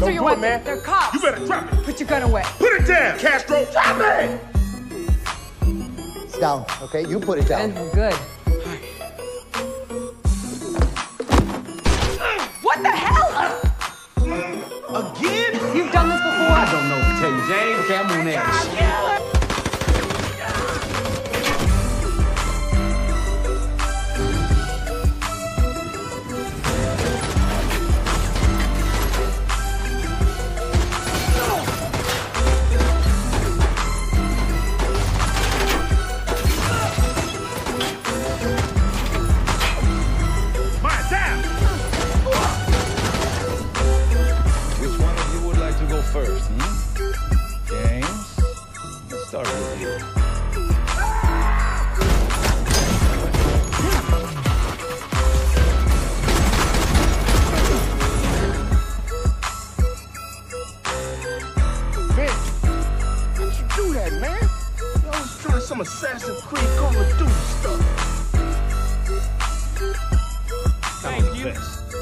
Holster Don't your do it, weapon. man. They're cops. You better drop it. Put your gun away. Put it down, Castro. Drop it. It's down, okay? You put it down. And good. What the hell? Again? You've done this before. I don't know what to tell you, James. Okay, I'm on edge. First, hmm? James? Let's start with you. Man, how'd you do that, man? I was trying some Assassin's Creed Call of Duty stuff. Thank you.